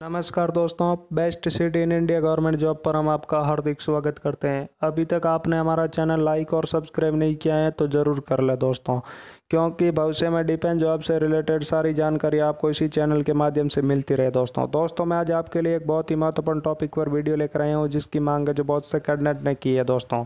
नमस्कार दोस्तों, best city in India government job पर हम आपका हार्दिक स्वागत करते हैं। अभी तक आपने हमारा चैनल लाइक और सब्सक्राइब नहीं किया है तो ज़रूर कर ले दोस्तों, क्योंकि भविष्य में डिफेंस जॉब से रिलेटेड सारी जानकारी आपको इसी चैनल के माध्यम से मिलती रहे दोस्तों। दोस्तों, मैं आज आपके लिए एक बहुत ही महत्वपूर्ण टॉपिक पर वीडियो लेकर आया हूँ, जिसकी मांग है जो बहुत से कैबिनेट ने की है दोस्तों।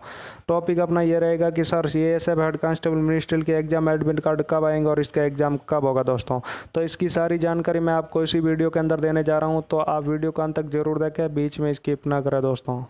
टॉपिक अपना ये रहेगा कि, sir C S F head constable ministry के एग्ज़ाम एडमिट कार्ड कब आएँगे और इसका एग्ज़ाम कब होगा दोस्तों? तो इसकी सारी जानकारी मैं आपको इसी वीडियो के अंदर देने जा रहा हूँ तो आप वीडियो को अंत तक ज़रूर देखें बीच में स्किप ना करें दोस्तों।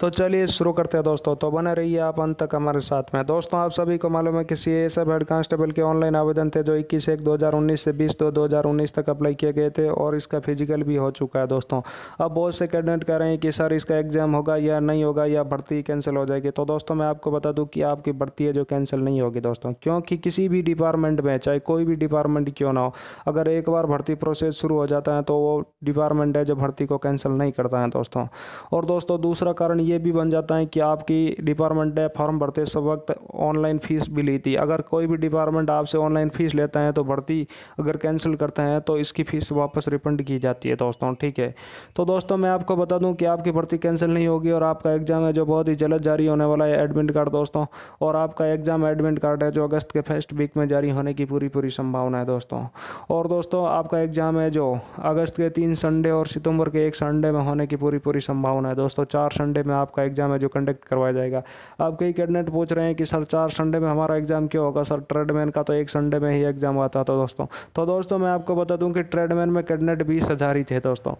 तो चलिए शुरू करते हैं दोस्तों। तो बने रहिए आप अंत तक हमारे साथ में। दोस्तों, आप सभी को मालूम है कि C S F head constable के ऑनलाइन आवेदन थे, जो इक्कीस एक 2019 से 20 दो 2019 तक अप्लाई किए गए थे और इसका फ़िज़िकल भी हो चुका है दोस्तों। अब बहुत से कैंडिडेट कह रहे हैं कि, सर, इसका एग्ज़ाम होगा या नहीं होगा या भर्ती कैंसिल हो जाएगी? तो दोस्तों, मैं आपको बता दूँ कि आपकी भर्ती है जो कैंसिल नहीं होगी दोस्तों, क्योंकि किसी भी डिपार्टमेंट में, चाहे कोई भी डिपार्टमेंट क्यों ना हो, अगर एक बार भर्ती प्रोसेस शुरू हो जाता है तो वो डिपार्टमेंट है जो भर्ती को कैंसिल नहीं करता है दोस्तों। और दोस्तों, दूसरा कारण ये भी बन जाता है कि आपकी डिपार्टमेंट ने फॉर्म भरते वक्त ऑनलाइन फ़ीस भी ली थी। अगर कोई भी डिपार्टमेंट आपसे ऑनलाइन फ़ीस लेता है तो भर्ती अगर कैंसिल करते हैं तो इसकी फ़ीस वापस रिफंड की जाती है दोस्तों, ठीक है? तो दोस्तों, मैं आपको बता दूँ कि आपकी भर्ती कैंसिल नहीं होगी और आपका एग्ज़ाम है जो बहुत ही जल्द जारी होने वाला है एडमिट कार्ड दोस्तों, और आपका एग्ज़ाम एडमिट कार्ड है जो अगस्त के फ़र्स्ट वीक में जारी होने की पूरी पूरी संभावना है दोस्तों। और दोस्तों, आपका एग्ज़ाम है जो अगस्त के तीन संडे और सितंबर के एक संडे में होने की पूरी पूरी संभावना है दोस्तों, चार संडे में आपका एग्ज़ाम है जो कंडक्ट करवाया जाएगा। अब कई कैंडिडेट पूछ रहे हैं कि, सर, चार संडे में हमारा एग्ज़ाम क्यों होगा? सर ट्रेडमैन का तो एक संडे में ही एग्ज़ाम आता था दोस्तों। तो दोस्तों, मैं आपको बता दूँ कि ट्रेडमैन में कैंडिडेट बीस हज़ार ही थे दोस्तों।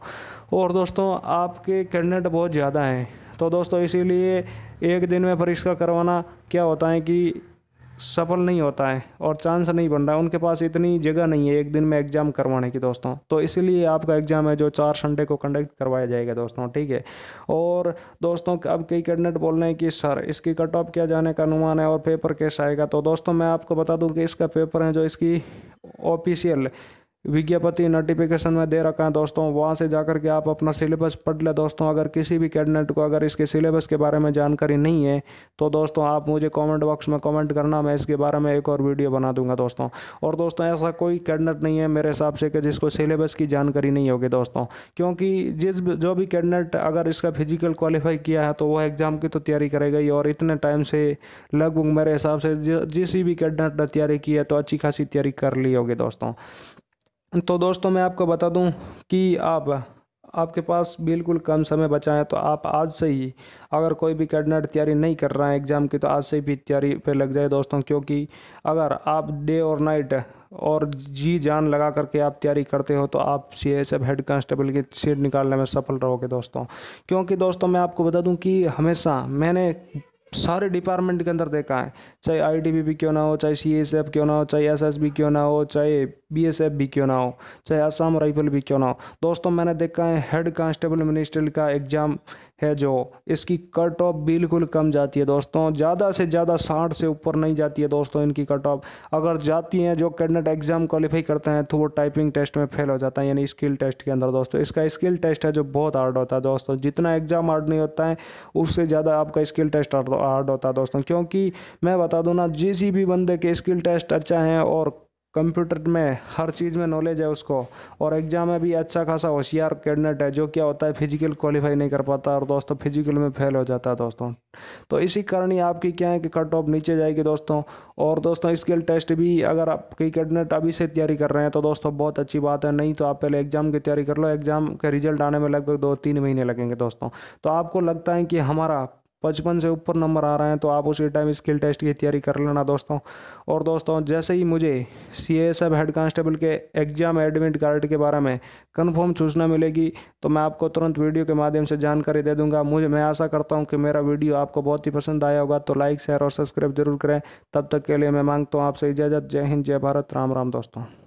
और दोस्तों, आपके कैंडिडेट बहुत ज़्यादा हैं। तो दोस्तों, इसीलिए एक दिन में परीक्षा करवाना क्या होता है कि सफल नहीं होता है और चांस नहीं बन रहा है। उनके पास इतनी जगह नहीं है, एक दिन में एग्ज़ाम करवाने की दोस्तों। तो इसलिए आपका एग्ज़ाम है जो चार संडे को कंडक्ट करवाया जाएगा दोस्तों, ठीक है? और दोस्तों, अब कई कैंडिडेट बोल रहे हैं कि, सर, इसकी कट ऑफ़ किया जाने का अनुमान है और पेपर कैसा आएगा? तो दोस्तों, मैं आपको बता दूँ कि इसका पेपर है जो इसकी ऑफिशियल विज्ञापति नोटिफिकेशन में दे रखा है, दोस्तों, वहाँ से जाकर के आप अपना सिलेबस पढ़ ले। दोस्तों, अगर किसी भी कैंडिडेट को अगर इसके सिलेबस के बारे में जानकारी नहीं है तो दोस्तों, आप मुझे कमेंट बॉक्स में कमेंट करना, मैं इसके बारे में एक और वीडियो बना दूँगा, दोस्तों। और दोस्तों, ऐसा कोई कैंडिडेट नहीं है मेरे हिसाब से कि जिसको सिलेबस की जानकारी नहीं होगी, दोस्तों। क्योंकि जिस जो भी कैंडिडेट अगर इसका फ़िज़िकल क्वालिफाई किया है तो वह एग्ज़ाम की तो तैयारी करेगा ही, और इतने टाइम से लगभग मेरे हिसाब से जिस भी कैंडिडेट ने तैयारी की है तो अच्छी खासी तैयारी कर ली होगी, दोस्तों। तो दोस्तों मैं आपको बता दूँ कि आप, आपके पास बिल्कुल कम समय बचा है तो आप आज से ही अगर कोई भी कैंडिडेट तैयारी नहीं कर रहा है एग्ज़ाम की तो आज से भी तैयारी पे लग जाए दोस्तों क्योंकि अगर आप डे और नाइट और जी जान लगा करके आप तैयारी करते हो तो आप C S F head constable की सीट निकालने में सफल रहोगे दोस्तों। क्योंकि दोस्तों मैं आपको बता दूँ कि हमेशा मैंने सारे डिपार्टमेंट के अंदर देखा है। चाहे आई क्यों ना हो, चाहे सी एस एफ़ क्यों ना हो, चाहे एस एस बी क्यों ना हो, चाहे बी एस एफ़ भी क्यों ना हो, चाहे आसाम राइफल भी क्यों ना हो। दोस्तों, मैंने देखा है हेड कांस्टेबल मिनिस्ट्रियल का एग्ज़ाम है जो इसकी कट ऑफ़ बिल्कुल कम जाती है दोस्तों। ज़्यादा से ज़्यादा साठ से ऊपर नहीं जाती है दोस्तों इनकी कट ऑफ़। अगर जाती हैं जो कैंडिडेट एग्ज़ाम क्वालिफाई करते हैं तो वो टाइपिंग टेस्ट में फेल हो जाता है, यानी स्किल टेस्ट के अंदर दोस्तों। इसका स्किल टेस्ट है जो बहुत हार्ड होता है दोस्तों। जितना एग्ज़ाम हार्ड नहीं होता है, उससे ज़्यादा आपका स्किल टेस्ट हार्ड होता है दोस्तों। क्योंकि मैं बता दूँ ना जिस भी बंदे के स्किल टेस्ट अच्छा है और कंप्यूटर में हर चीज़ में नॉलेज है उसको। और एग्ज़ाम में भी अच्छा खासा होशियार कैंडिडेट है, जो क्या होता है फ़िज़िकल क्वालिफाई नहीं कर पाता और दोस्तों फ़िज़िकल में फेल हो जाता है दोस्तों। तो इसी कारण ही आपकी क्या है कि कट ऑफ़ नीचे जाएगी दोस्तों। और दोस्तों स्किल टेस्ट भी अगर आप कई कैंडिडेट अभी से तैयारी कर रहे हैं तो दोस्तों बहुत अच्छी बात है। नहीं तो आप पहले एग्ज़ाम की तैयारी कर लो। एग्ज़ाम के रिज़ल्ट आने में लगभग दो तीन महीने लगेंगे दोस्तों। तो आपको लगता है कि हमारा पचपन से ऊपर नंबर आ रहे हैं तो आप उसी टाइम स्किल टेस्ट की तैयारी कर लेना दोस्तों। और दोस्तों, जैसे ही मुझे C S F head constable के एग्ज़ाम एडमिट कार्ड के बारे में कंफर्म सूचना मिलेगी तो मैं आपको तुरंत वीडियो के माध्यम से जानकारी दे दूँगा। मुझे, मैं आशा करता हूँ कि मेरा वीडियो आपको बहुत ही पसंद आया होगा तो लाइक शेयर और सब्सक्राइब ज़रूर करें। तब तक के लिए मैं माँगता हूँ आपसे इजाज़त। जय हिंद, जय भारत। राम राम दोस्तों।